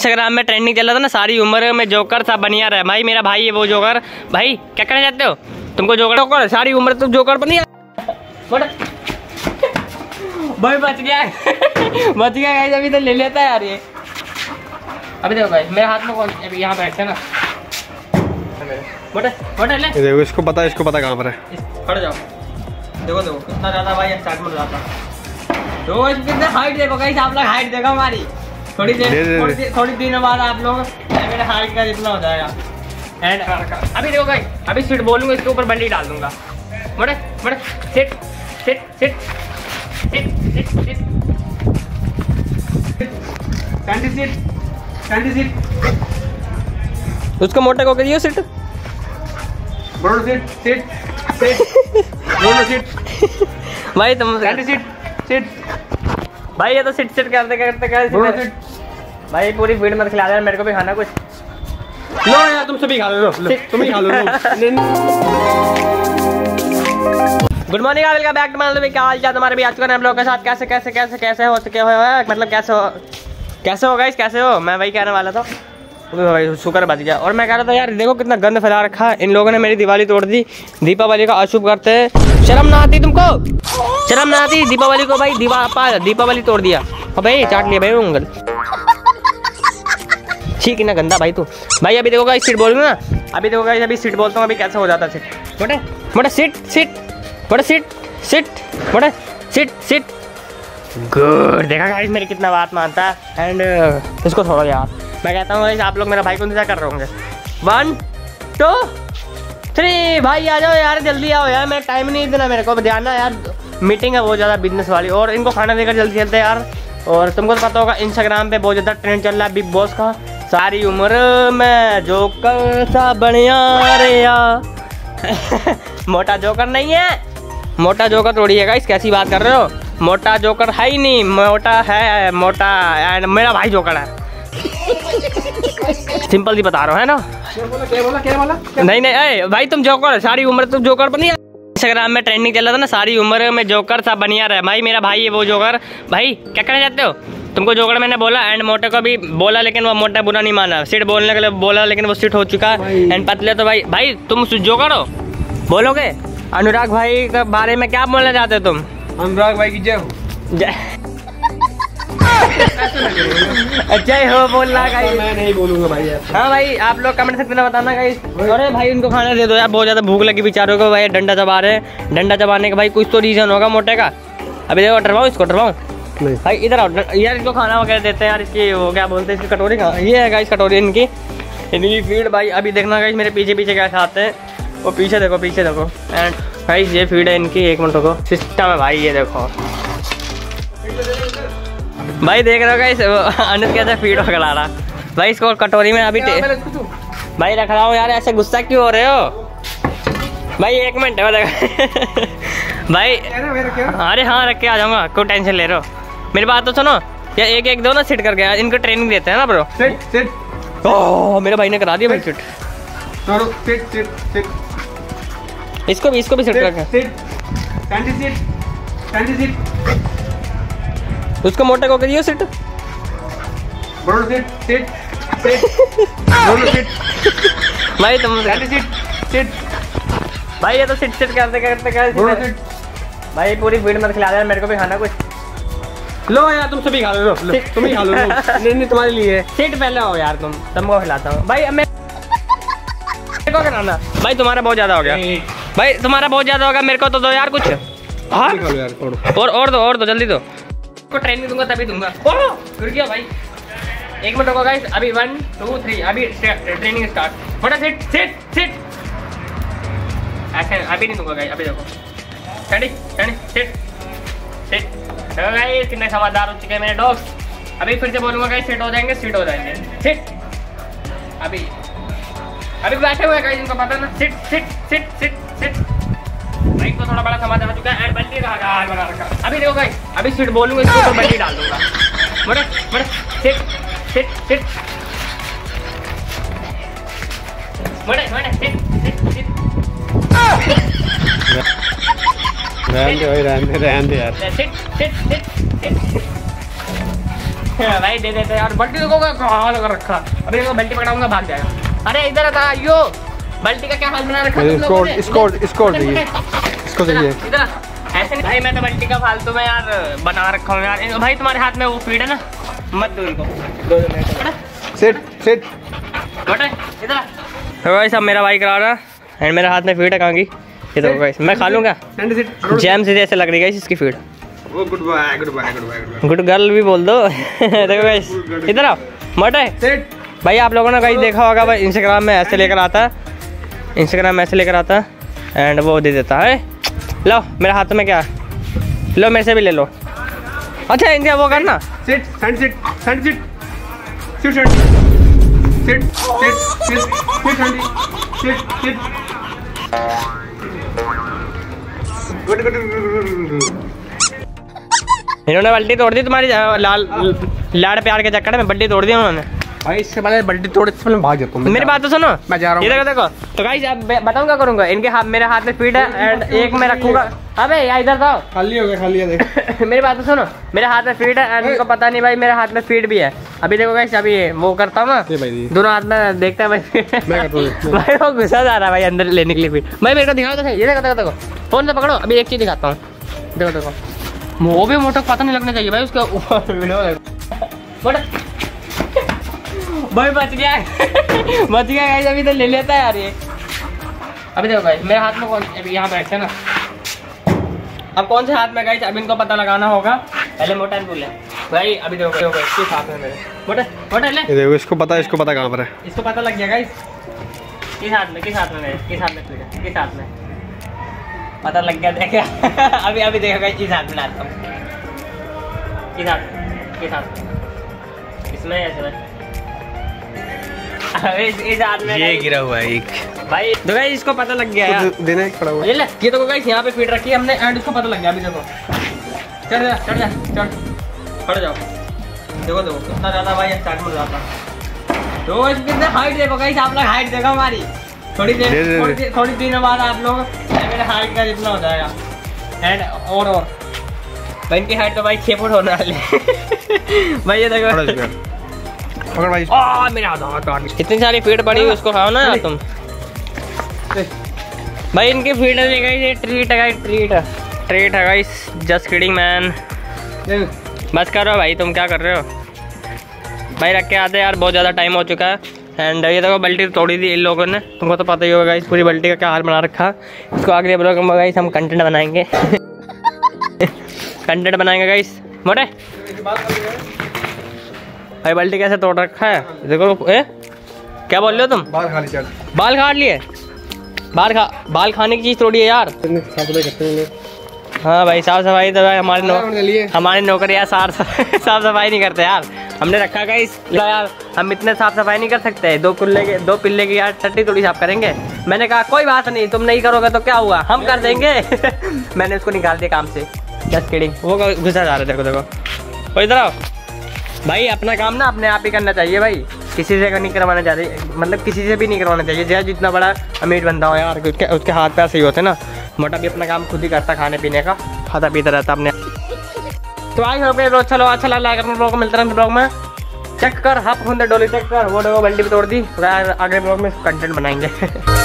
Instagram में trending चल रहा था ना सारी उम्र में जोकर सा बनिया रहे। भाई मेरा भाई है वो जोकर भाई क्या करना चाहते हो? तुमको जोकर जोकर सारी उम्र तुम जोकर बनिया बड़ा भाई बच गया। बच गया गाइस अभी तो ले लेता है यार ये। अभी देखो गाइस मेरे हाथ में कौन अभी यहाँ बैठते ना। मोटे मोटे ले ये देखो इसको पता है इसको पता कहाँ पर है। खड़े जाओ। देखो देखो कितना ज़्यादा भाई स्टार्ट में जाता तो इस कितने हाइट देखो गाइस आप लोग हाइट देखो हमारी। थोड़ी देर। थोड़ी दिनों बाद आप लोग मेरे हाइट का जितना हो जाएगा। एंड अभी देखो गाइस अभी सीट बोलूँगा इसके ऊपर बंडी डाल दूँगा। मोटे मोटे sit sit sit sit sit sit candy sit candy sit उसको मोटे को करियो सिट बड़ो सीट सीट सीट दोनों सीट भाई तुम कैंडी सीट सीट भाई ये तो सिट सिट करते करते करते भाई पूरी फ़ीड मत खिला मेरे को भी खाना कुछ। लो यार तुम सभी खा लो लो, लो तुम ही खा लो लो। Good morning welcome back to my क्या हाल चाल तुम्हारे भी? आज करें हम लोग के साथ? कैसे कैसे कैसे कैसे हो सके हो? मतलब कैसे हो? कैसे हो गाइस कैसे हो? मैं वही कहने वाला था। भाई शुक्र बच गया। और मैं कह रहा था यार देखो कितना गंद फैला रखा है। इन लोगों ने मेरी दिवाली तोड़ दी। दीपावली का अशुभ करते हैं। शर्म ना आती तुमको? शर्म ना आती? दीपावली को भाई दीपा दीपावली तोड़ दिया। और भाई चाट लिया भाई उंगल। ठीक है ना गंदा भाई तू। भाई अभी देखो गाइस सीट बोलूँगा ना? अभी देखो गाइस अभी सीट बोलता हूँ, अभी कैसे हो जाता सीट मोटे मोटे सीट सीट मोटे सीट सीट मोटे सीट सीट गुड देखा गाइस मेरी कितना बात मानता है। एंड इसको छोड़ो यार। मैं कहता हूँ आप लोग मेरा भाई को इंतज़ार कर रहे होंगे। वन टू थ्री भाई, आ जाओ यार, जल्दी आओ यार मैं टाइम नहीं देना मेरे को, ध्यान ना यार मीटिंग है बहुत ज़्यादा बिज़नेस वाली, और इनको खाना देकर जल्दी चलते यार, और तुमको तो पता होगा इंस्टाग्राम पे बहुत ज़्यादा ट्रेंड चल रहा है बिग बॉस का, सारी उम्र में जोकर सा बढ़िया रे या मोटा जोकर नहीं है, मोटा जोकर थोड़ी है गाइस कैसी बात कर रहे हो? मोटा जोकर है ही नहीं, मोटा है, मोटा एंड मेरा भाई जोकर है। सिंपल सी बता रहा हूँ, है ना? क्या बोला क्या बोला नहीं नहीं अरे भाई तुम जोकर सारी उम्र तुम जोकर बनी इंस्टाग्राम में ट्रेंडिंग चल रहा था ना सारी उम्र में जोकर सा बनिया रहे भाई मेरा भाई है वो जोकर। भाई क्या करना चाहते हो? तुमको जोकर मैंने बोला एंड मोटे को भी बोला लेकिन वो मोटा बुरा नहीं माना। सिट बोलने के लिए बोला लेकिन वो सिट हो चुका। एंड पतले तो भाई भाई तुम जोकर हो? बोलोगे? अनुराग भाई के बारे में क्या बोलना चाहते हो तुम? अनुराग भाई की जय हो। जय जय हो बोल रहा गाइस। मैं नहीं बोलूँगा भाई हाँ भाई आप लोग कमेंट सेक्शन में बताना गाइस। अरे भाई उनको खाना दे दो यार बहुत ज़्यादा भूख लगी बेचारों को भाई डंडा चबा रहे हैं। डंडा चबाने का भाई कुछ तो रीजन होगा मोटे का। अभी देखो डरवाओ इसको डरवाओ भाई इधर आओ यार इनको खाना वगैरह देते हैं यार इसकी वो क्या बोलते हैं इसकी कटोरी कहाँ ये है गाइस कटोरी इनकी। इनकी फ़ीड भाई अभी देखना गाइस मेरे पीछे पीछे कैसे आते हैं। वो पीछे देखो पीछे देखो। एंड गाइस ये फ़ीड है इनकी एक मिनट रुको। सिस्टम है भाई ये देखो। भाई देख रहे हो गाइस अनुज कैसे फ़ीड पकड़ा रहा। भाई इसको कटोरी में अभी भाई रख रहा हूँ यार ऐसे गुस्सा क्यों हो रहे हो? भाई एक मिनट भाई अरे हाँ रख के आ जाऊँगा कोई टेंशन ले रहे हो। मेरी बात तो सुनो या एक एक दो ना सिट करके इनको ट्रेनिंग देते हैं ना ब्रो सिट सिट ओह मेरे भाई ने करा दिया भाई सिट सिट सिट सिट इसको भी इसको भी सिट रखे सिट सिट सिट उसको मोटे को करियो सिट। बड़ो सीट सीट सीट। दोनों सीट। भाई तुम सीट सीट। भाई ये तो सिट सिट करते करते बड़ो करते सीट। भाई पूरी फ़ीड मत खिला दे मेरे को भी खाना कुछ। लो यार तुम सभी खा लो लो, तुम ही खा लो नहीं नहीं तुम्हारे लिए। सीट पहले हो यार तुम तुमको खिलाता हूँ। भाई मैं मेरे को खिलाना। भाई तुम्हारा बहुत ज़्यादा हो गया। भाई तुम्हारा बहुत ज़्यादा होगा मेरे को तो दो यार कुछ। हाँ और और दो और दो जल्दी दो। को ट्रेनिंग दूँगा, तभी दूँगा। ओह रुक गया भाई। एक मिनट होगा गाइस अभी वन टू थ्री अभी ट्रेनिंग स्टार्ट थोड़ा सिट सिट सिट ऐसे अभी नहीं दूँगा गाइस अभी देखो। स्टडी स्टडी सिट सिट चलो गाइस कितने समझदार हो चुके हैं मेरे डॉग्स अभी फिर से बोलूँगा गाइस सिट हो जाएँगे सिट हो जाएँगे। सिट अभी। अभी बैठे हुए गाइस इनको पता ना? Sit sit sit sit sit bike को थोड़ा बड़ा समझ आ चुका है। एंड बल्टी का बना रखा। अभी देखो गाइस अभी सीट बोलूँगा इसके ऊपर बल्टी डाल दूँगा। सिट सिट सिट बड़े बड़े सिट सिट सिट रहने दे भाई रहने दे रहने दे यार। सिट सिट सिट सिट भाई दे देते यार बल्टी देखो कहाँ लगा रखा। अभी देखो बल्टी पकड़ाऊँगा भाग जाएगा। अरे इधर आता यो बल्टी का क्या हाल बना रखा इसको? इसको इसको इसको इधर, चाहिए ऐसे नहीं भाई मैं तो बल्टी का फालतू में यार बना रखा हूँ यार। भाई तुम्हारे हाथ में वो फ़ीड है ना? मत दो इनको। दो सिट सिट। बटे इधर। तो भाई सब मेरा भाई करा रहा एंड मेरे हाथ में फ़ीड है कहाँ की? ये देखो गाइस मैं खा लूँगा। जैम से जैसे लग रही है इसकी feed oh good bye good bye good bye good girl भी बोल दो। देखो गाइस इधर आओ। मोटे सिट भाई आप लोगों ने गाइस देखा होगा भाई इंस्टाग्राम में ऐसे लेकर आता है। इंस्टाग्राम में ऐसे लेकर आता है। एंड वो दे देता है। लो मेरे हाथ में क्या है? लो मेरे से भी ले लो। अच्छा इनका वो करना। Sit send sit send sit sit send sit sit sit sit send sit sit good good इन्होंने बल्टी तोड़ दी तुम्हारी लाल लाड़ प्यार के चक्कर में बल्टी तोड़ दी उन्होंने। भाई इससे पहले बल्टी इससे मैं भाग जाता हूँ मेरी बात तो सुनो। मैं जा रहा हूँ। देखो देखो तो गाइस अब मैं क्या करूँगा? इनके हाथ मेरे हाथ में फ़ीड है एंड एक मैं रखूँगा। अबे यार इधर आओ खाली हो गया खाली देख। मेरी बात तो सुनो मेरे हाथ में फ़ीड है एंड इनको पता नहीं भाई मेरे हाथ में फ़ीड भी है। अभी देखो गाइस अभी वो करता हूँ ना। दोनों हाथ में देखता है भाई। वो गुस्सा जा रहा है भाई अंदर लेने के लिए फ़ीड भाई मेरे को दिखाओ तो ये देखो देखो देखो। फ़ोन से पकड़ो। अभी एक चीज़ दिखाता हूँ। देखो देखो। वो भी मोटो पता नहीं लगना चाहिए भाई उसके ऊपर वीडियो भाई बच गया। बच गया गाइस अभी तो ले लेता है यार ये। अभी देखो भाई मेरे हाथ में कौन अभी यहाँ पे रखे ना। अब कौन से हाथ में गाइस अब इनको पता लगाना होगा। पहले मोटा बोले भाई अभी देखो देखो किस हाथ में मेरे। मोटा मोटा ले। देखो इसको पता इसको पता कहाँ पर है। इसको पता लग गया गाइस किस हाथ में किस हाथ में मेरे? किस हाथ में तुझे किस हाथ में? पता लग गया देखा अभी अभी देखो गाइस किस हाथ में डालता हूँ। किस हाथ किस हाथ में? इसमें या इसमें इस, इस में guys- हुआ है एक। भाई तो गाइस इसको पता लग गया यार। तो देना एक पड़ा हुआ। ये ले ये तो गाइस यहाँ पे फ़ीड रखी है हमने एंड इसको पता लग गया अभी देखो। चढ़ जा चढ़ जा चढ़। खड़ जाओ। देखो देखो कितना ज़्यादा भाई स्टार्ट में जाता। तो गाइस कितने हाइट देखो गाइस आप लोग हाइट देखो हमारी। थोड़ी देर थोड़ी देर थोड़ी दिनों बाद आप लोग मेरे हाइट का जितना हो जाएगा। एंड और और। भाई इनकी हाइट तो भाई छः फुट होने वाली है। भाई ये देखो। पकड़ भाई। आ मेरा आधार कार्ड इतनी सारी फ़ीड पड़ी हुई उसको खाओ ना तुम। भाई इनकी फ़ीड है गाइस ये ट्रीट है गाइस ट्रीट ट्रीट है गाइस जस्ट किडिंग मैन बस करो भाई तुम क्या कर रहे हो? भाई रख के आते यार बहुत ज़्यादा टाइम हो चुका है। एंड ये देखो बल्टी तोड़ी दी इन लोगों ने। तुमको तो पता ही होगा इस पूरी बल्टी का क्या हाल बना रखा। इसको आगे ब्लॉग में गाइस हम कंटेंट बनाएँगे। कंटेंट बनाएँगे गाइस मोटे। भाई बल्टी कैसे तोड़ रखा है? देखो ए? क्या बोल रहे हो तुम? बाहर खाली चल। बाल काट लिए? बाल खा बाल खाने की चीज़ तोड़ी है यार। हैं हाँ भाई साफ़ सफ़ाई तो भाई हमारे नो हमारी नौकरी यार साफ़ साफ़ सफ़ाई नहीं करते यार। हमने रखा का इस यार हम इतने साफ़ सफ़ाई नहीं कर सकते। दो कुल्ले के दो पिल्ले की यार टट्टी थोड़ी साफ़ करेंगे। मैंने कहा कोई बात नहीं तुम नहीं करोगे तो क्या हुआ? हम कर देंगे। मैंने उसको निकाल दिया काम से। जस्ट किडिंग वो घुसा जा रहा है देखो देखो। इधर आओ। भाई, अपना काम ना अपने आप ही करना चाहिए भाई। किसी से नहीं करवाना चाहिए मतलब किसी से भी नहीं करवाना चाहिए। चाहे जितना बड़ा अमीर बंदा हो यार, उसके उसके हाथ पैर सही होते ना। मोटा भी अपना काम खुद ही करता खाने पीने का, खाता पीता रहता अपने तो आज हो रोज चलो अच्छा लगा अगर ब्लॉग को मिलता ब्लॉग में। चेक कर हाफ़ खुंदे डोली चेक कर, वो देखो बल्टी भी तोड़ दी तो अगले ब्लॉग में कंटेंट बनाएँगे।